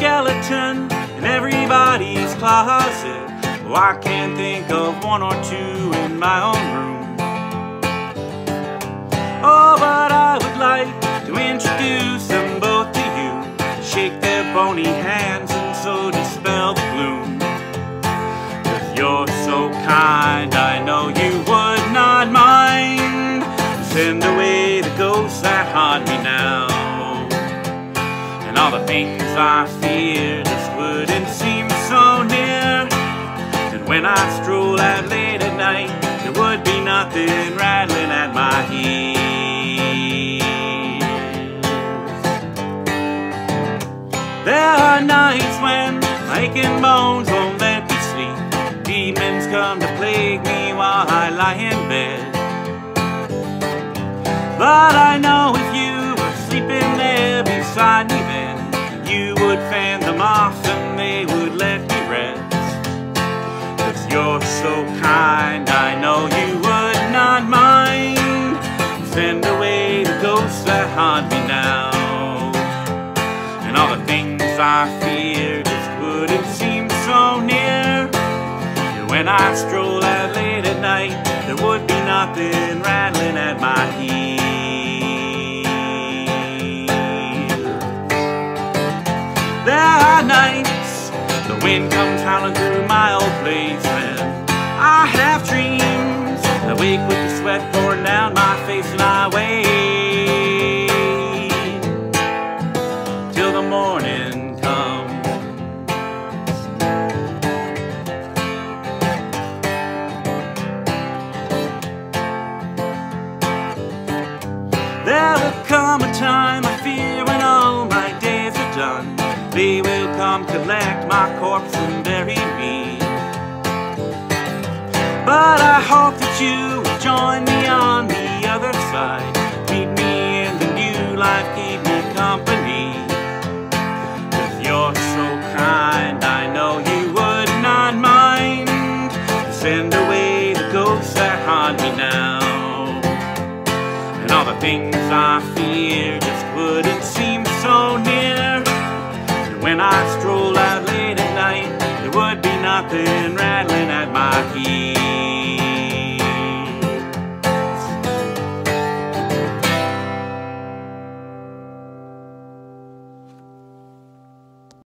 skeleton in everybody's closet. Oh, I can't think of one or two in my own room. Oh, but I would like to introduce them both to you. Shake their bony hands and so dispel I fear just wouldn't seem so near. And when I stroll out late at night, there would be nothing rattling at my heels. There are nights when aching bones won't let me sleep. Demons come to plague me while I lie in bed. But I know you would fan them off and they would let me rest. Cause you're so kind, I know you would not mind. Send away the ghosts that haunt me now. And all the things I fear just wouldn't seem so near. And when I stroll out late at night, there would be nothing rattling at my heels. The wind comes howling through my old place, and I have dreams. I wake with the sweat pouring down my face, and I wait till the morning comes. There will come a time I fear when all my days are done. They will come collect my corpse and bury me. But I hope that you will join me on the other side. Meet me in the new life, keep me company. Cause you're so kind, I know you would not mind. To send away the ghosts that haunt me now. And all the things I fear just wouldn't I